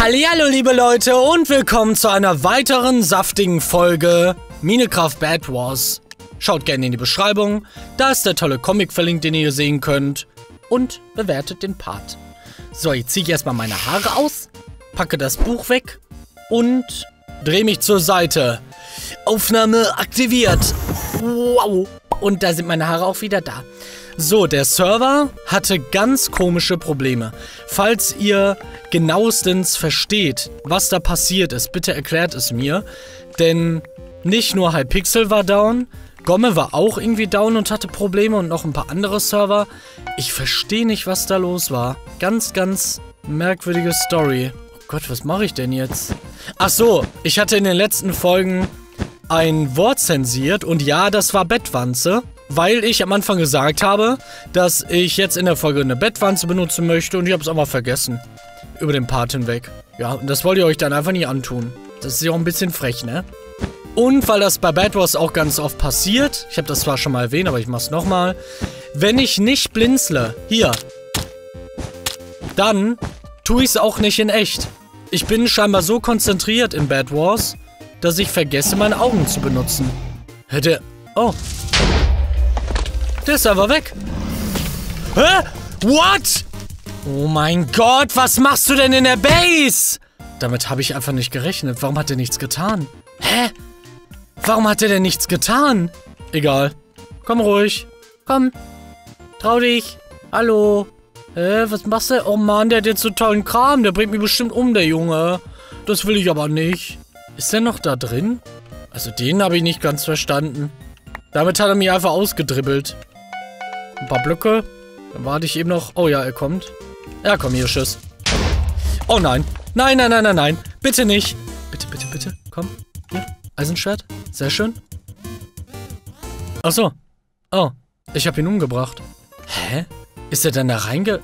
Hallihallo, liebe Leute, und willkommen zu einer weiteren saftigen Folge Minecraft Bad Wars. Schaut gerne in die Beschreibung, da ist der tolle Comic verlinkt, den ihr hier sehen könnt. Und bewertet den Part. So, jetzt ziehe ich erstmal meine Haare aus, packe das Buch weg und drehe mich zur Seite. Aufnahme aktiviert. Wow. Und da sind meine Haare auch wieder da. So, der Server hatte ganz komische Probleme. Falls ihr genauestens versteht, was da passiert ist, bitte erklärt es mir. Denn nicht nur Hypixel war down, Gomme war auch irgendwie down und hatte Probleme und noch ein paar andere Server. Ich verstehe nicht, was da los war. Ganz, ganz merkwürdige Story. Oh Gott, was mache ich denn jetzt? Ach so, ich hatte in den letzten Folgen ein Wort zensiert und ja, das war Bettwanze weil ich am Anfang gesagt habe, dass ich jetzt in der Folge eine Bettwanze benutzen möchte und ich habe es aber vergessen. Über den Part hinweg. Ja, und das wollt ihr euch dann einfach nicht antun. Das ist ja auch ein bisschen frech, ne? Und weil das bei Bad Wars auch ganz oft passiert, ich habe das zwar schon mal erwähnt, aber ich mach's nochmal, wenn ich nicht blinzle, hier, dann tue ich es auch nicht in echt. Ich bin scheinbar so konzentriert in Bad Wars, dass ich vergesse, meine Augen zu benutzen. Hätte... Oh, der ist aber weg. Hä? What? Oh mein Gott, was machst du denn in der Base? Damit habe ich einfach nicht gerechnet. Warum hat er nichts getan? Hä? Warum hat er denn nichts getan? Egal. Komm ruhig. Komm. Trau dich. Hallo. Hä, was machst du? Oh Mann, der hat jetzt so tollen Kram. Der bringt mich bestimmt um, der Junge. Das will ich aber nicht. Ist der noch da drin? Also den habe ich nicht ganz verstanden. Damit hat er mich einfach ausgedribbelt. Ein paar Blöcke. Dann warte ich eben noch. Oh ja, er kommt. Ja, komm hier, Schiss. Oh nein. Nein, nein, nein, nein, nein. Bitte nicht. Bitte, bitte, bitte. Komm. Hier. Eisenschwert. Sehr schön. Ach so. Oh. Ich habe ihn umgebracht. Hä? Ist er denn da reinge...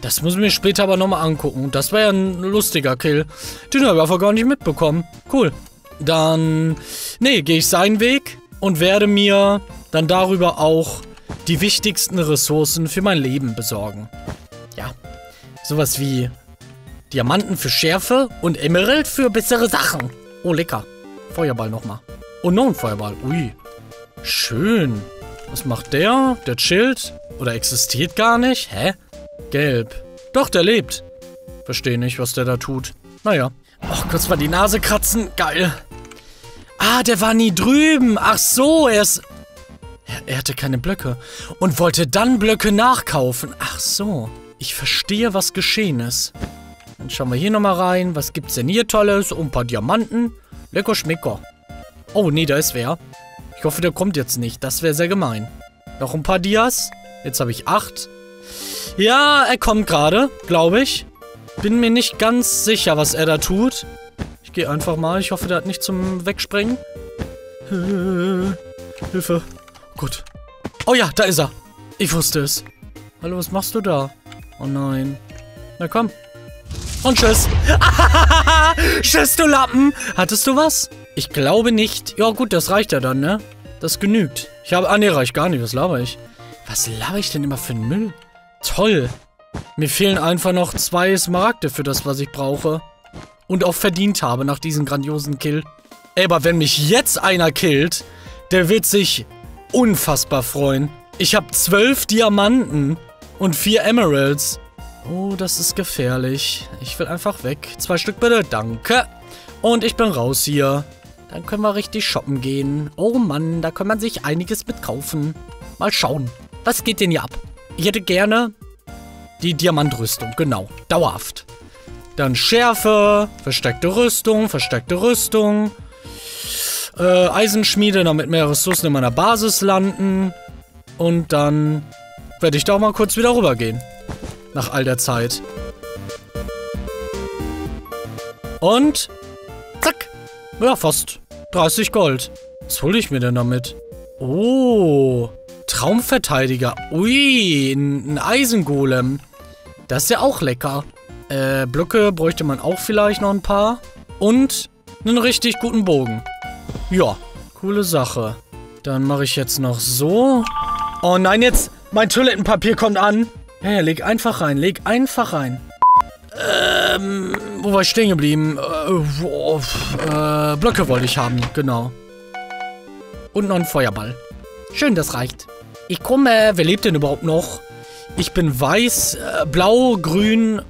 Das muss ich mir später aber nochmal angucken. Das wäre ja ein lustiger Kill. Den habe ich einfach gar nicht mitbekommen. Cool. Dann... Nee, gehe ich seinen Weg und werde mir dann darüber auch die wichtigsten Ressourcen für mein Leben besorgen. Ja, sowas wie Diamanten für Schärfe und Emerald für bessere Sachen. Oh, lecker. Feuerball nochmal. Oh, noch ein Feuerball. Ui. Schön. Was macht der? Der chillt? Oder existiert gar nicht? Hä? Gelb. Doch, der lebt. Verstehe nicht, was der da tut. Naja. Ach, kurz mal die Nase kratzen. Geil. Ah, der war nie drüben. Ach so, er ist... Er, er hatte keine Blöcke und wollte dann Blöcke nachkaufen. Ach so, ich verstehe, was geschehen ist. Dann schauen wir hier nochmal rein. Was gibt's denn hier Tolles? Oh, ein paar Diamanten. Lecker schmecker. Oh, nee, da ist wer. Ich hoffe, der kommt jetzt nicht. Das wäre sehr gemein. Noch ein paar Dias. Jetzt habe ich acht. Ja, er kommt gerade, glaube ich. Bin mir nicht ganz sicher, was er da tut. Ich gehe einfach mal. Ich hoffe, der hat nicht zum Wegsprengen. Hilfe. Gut. Oh ja, da ist er. Ich wusste es. Hallo, was machst du da? Oh nein. Na komm. Und tschüss. tschüss, du Lappen. Hattest du was? Ich glaube nicht. Ja gut, das reicht ja dann, ne? Das genügt. Ich habe... Ah, ne, reicht gar nicht. Was laber ich? Was laber ich denn immer für einen Müll? Toll. Mir fehlen einfach noch zwei Smaragde für das, was ich brauche. Und auch verdient habe nach diesem grandiosen Kill. Ey, aber wenn mich jetzt einer killt, der wird sich unfassbar freuen. Ich habe zwölf Diamanten und vier Emeralds. Oh, das ist gefährlich. Ich will einfach weg. Zwei Stück bitte. Danke. Und ich bin raus hier. Dann können wir richtig shoppen gehen. Oh Mann, da kann man sich einiges mitkaufen. Mal schauen. Was geht denn hier ab? Ich hätte gerne die Diamantrüstung. Genau. Dauerhaft. Dann Schärfe, versteckte Rüstung, versteckte Rüstung äh, Eisenschmiede, damit mehr Ressourcen in meiner Basis landen. Und dann werde ich da auch mal kurz wieder rübergehen. Nach all der Zeit. Und zack. Ja, fast 30 Gold. Was hole ich mir denn damit? Oh, Traumverteidiger. Ui, ein, Eisengolem. Das ist ja auch lecker. Äh, Blöcke bräuchte man auch vielleicht noch ein paar. Und einen richtig guten Bogen. Ja, coole Sache. Dann mache ich jetzt noch so. Oh nein, jetzt, mein Toilettenpapier kommt an. Ja, ja, leg einfach rein, leg einfach rein. Ähm, wo war ich stehen geblieben? Äh, wo, äh, Blöcke wollte ich haben, genau. Und noch ein Feuerball. Schön, das reicht. Ich komme. Wer lebt denn überhaupt noch? Ich bin weiß, äh, blau, grün.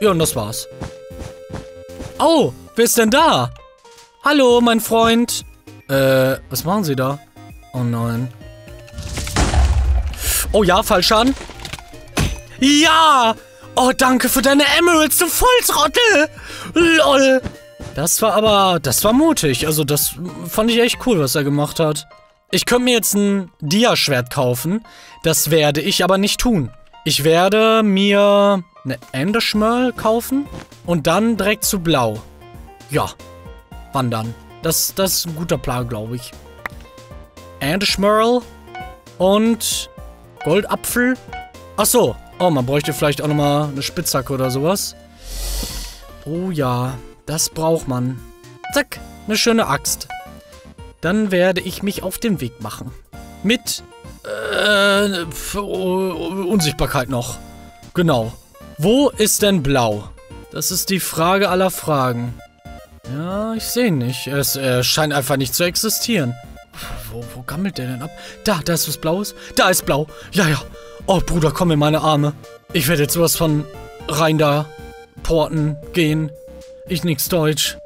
Ja, und das war's. Oh, wer ist denn da? Hallo, mein Freund. Äh, was machen Sie da? Oh nein. Oh ja, Fallschaden. Ja! Oh, danke für deine Emeralds, du Volltrottel! LOL! Das war aber, das war mutig. Also das fand ich echt cool, was er gemacht hat. Ich könnte mir jetzt ein Dia-Schwert kaufen. Das werde ich aber nicht tun. Ich werde mir eine Enderschmörl kaufen und dann direkt zu Blau. Ja, wandern. Das, das ist ein guter Plan, glaube ich. Enderschmörl und Goldapfel. Ach so. Oh, man bräuchte vielleicht auch nochmal eine Spitzhacke oder sowas. Oh ja, das braucht man. Zack, eine schöne Axt. Dann werde ich mich auf den Weg machen. Mit äh, Unsichtbarkeit noch. Genau. Wo ist denn Blau? Das ist die Frage aller Fragen. Ja, ich sehe nicht. Es äh, scheint einfach nicht zu existieren. Wo, wo gammelt der denn ab? Da, da ist was Blaues. Da ist Blau. Ja, ja. Oh, Bruder, komm in meine Arme. Ich werde jetzt sowas von rein da porten gehen. Ich nix Deutsch.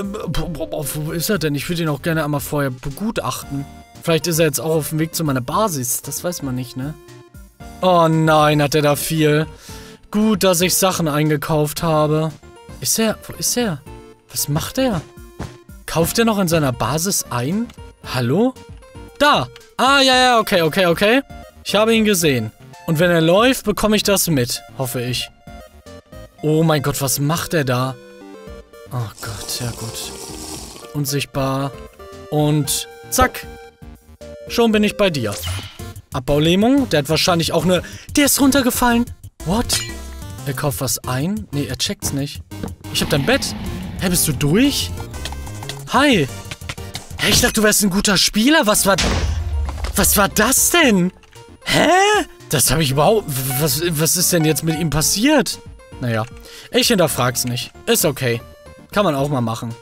Ähm, wo ist er denn? Ich würde ihn auch gerne einmal vorher begutachten. Vielleicht ist er jetzt auch auf dem Weg zu meiner Basis. Das weiß man nicht, ne? Oh nein, hat er da viel. Gut, dass ich Sachen eingekauft habe. Ist er? Wo ist er? Was macht er? Kauft er noch in seiner Basis ein? Hallo? Da! Ah, ja, ja, okay, okay, okay. Ich habe ihn gesehen. Und wenn er läuft, bekomme ich das mit. Hoffe ich. Oh mein Gott, was macht er da? Oh Gott, ja gut. Unsichtbar. Und zack. Schon bin ich bei dir. Abbaulähmung. Der hat wahrscheinlich auch eine... Der ist runtergefallen. What? Er kauft was ein? Nee, er checkt's nicht. Ich hab dein Bett. Hä, bist du durch? Hi. Hä, ich dachte, du wärst ein guter Spieler. Was war... Was war das denn? Hä? Das habe ich überhaupt... Was, was ist denn jetzt mit ihm passiert? Naja, ich hinterfrag's nicht. Ist okay. Kann man auch mal machen.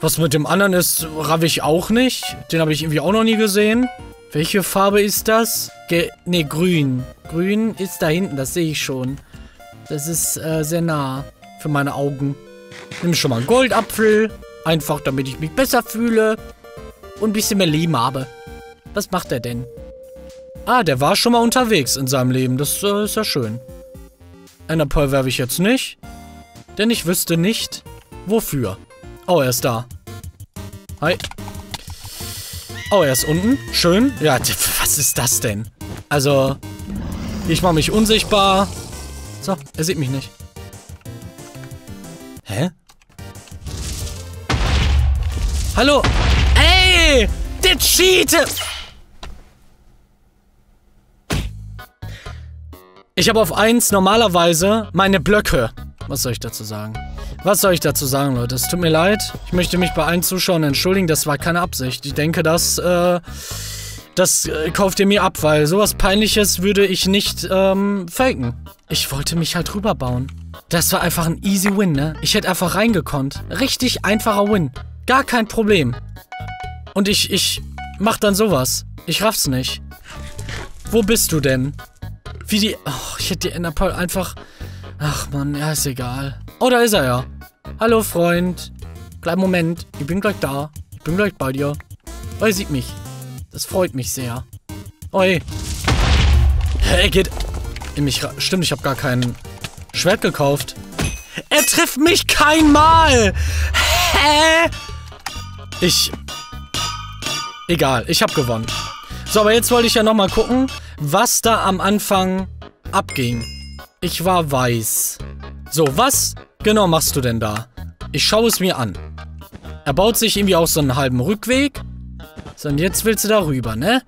Was mit dem anderen ist, raff ich auch nicht. Den habe ich irgendwie auch noch nie gesehen. Welche Farbe ist das? Ge ne, grün. Grün ist da hinten, das sehe ich schon. Das ist äh, sehr nah für meine Augen. Nimm schon mal einen Goldapfel. Einfach, damit ich mich besser fühle. Und ein bisschen mehr Leben habe. Was macht er denn? Ah, der war schon mal unterwegs in seinem Leben. Das äh, ist ja schön. Enderpearl werfe ich jetzt nicht. Denn ich wüsste nicht, wofür. Oh, er ist da. Hi. Oh, er ist unten. Schön. Ja, was ist das denn? Also, ich mache mich unsichtbar. So, er sieht mich nicht. Hä? Hallo? Ey! Der cheatet! Ich habe auf 1 normalerweise meine Blöcke. Was soll ich dazu sagen? Was soll ich dazu sagen, Leute? Es tut mir leid. Ich möchte mich bei allen Zuschauern entschuldigen. Das war keine Absicht. Ich denke, das, äh, das äh, kauft ihr mir ab, weil sowas Peinliches würde ich nicht, ähm, faken. Ich wollte mich halt rüberbauen. Das war einfach ein easy Win, ne? Ich hätte einfach reingekonnt. Richtig einfacher Win. Gar kein Problem. Und ich, ich mach dann sowas. Ich raff's nicht. Wo bist du denn? Wie die... Oh, ich hätte die Enderpearl einfach... Ach man, ja, ist egal. Oh, da ist er ja. Hallo, Freund. Kleinen Moment. Ich bin gleich da. Ich bin gleich bei dir. Oh, er sieht mich. Das freut mich sehr. Oi. Er geht in mich... Stimmt, ich habe gar kein Schwert gekauft. Er trifft mich kein Mal. Hä? Ich... Egal, ich habe gewonnen. So, aber jetzt wollte ich ja nochmal gucken, was da am Anfang abging. Ich war weiß. So, was genau machst du denn da? Ich schaue es mir an. Er baut sich irgendwie auch so einen halben Rückweg. So, und jetzt willst du da rüber, ne?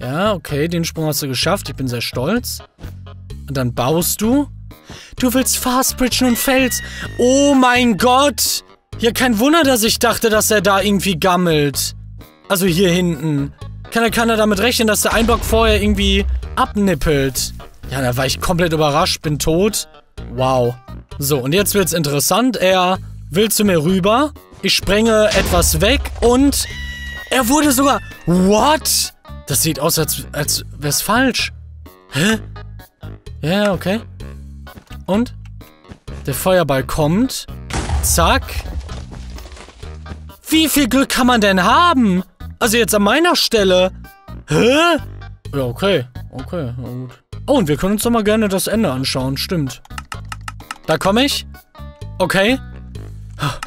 Ja, okay, den Sprung hast du geschafft. Ich bin sehr stolz. Und dann baust du. Du willst Fastbridgen und Fels. Oh mein Gott! Ja, kein Wunder, dass ich dachte, dass er da irgendwie gammelt. Also hier hinten. Kann er, kann er damit rechnen, dass der Einblock vorher irgendwie abnippelt? Ja, da war ich komplett überrascht, bin tot. Wow. So, und jetzt wird's interessant. Er will zu mir rüber. Ich sprenge etwas weg und er wurde sogar... What? Das sieht aus, als, als wäre es falsch. Hä? Ja, okay. Und? Der Feuerball kommt. Zack. Wie viel Glück kann man denn haben? Also jetzt an meiner Stelle. Hä? Ja, okay. Okay, na gut. Oh, und wir können uns doch mal gerne das Ende anschauen. Stimmt. Da komme ich. Okay.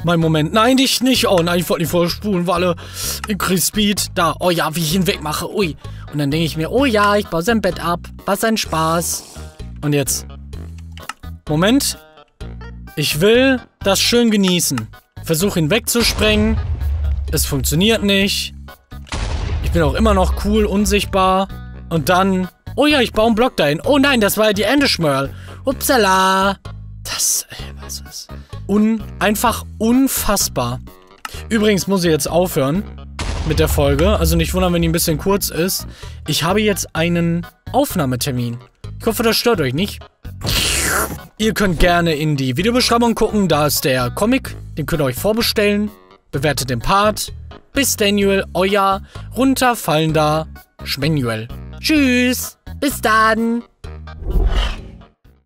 Mein Moment. Nein, dich nicht. Oh nein, ich wollte nicht vorspulen, Walle. Ich krieg Speed. Da. Oh ja, wie ich ihn wegmache. Ui. Und dann denke ich mir, oh ja, ich baue sein Bett ab. Was ein Spaß. Und jetzt. Moment. Ich will das schön genießen. Versuche ihn wegzusprengen. Es funktioniert nicht. Ich bin auch immer noch cool, unsichtbar. Und dann... Oh ja, ich baue einen Block dahin. Oh nein, das war ja die Endeschmörl. Upsala. Das... Ey, was ist... Un einfach unfassbar. Übrigens muss ich jetzt aufhören mit der Folge. Also nicht wundern, wenn die ein bisschen kurz ist. Ich habe jetzt einen Aufnahmetermin. Ich hoffe, das stört euch nicht. Ihr könnt gerne in die Videobeschreibung gucken. Da ist der Comic. Den könnt ihr euch vorbestellen. Bewertet den Part. Bis Daniel, euer runterfallender Schmenuel. Tschüss. Bis dann.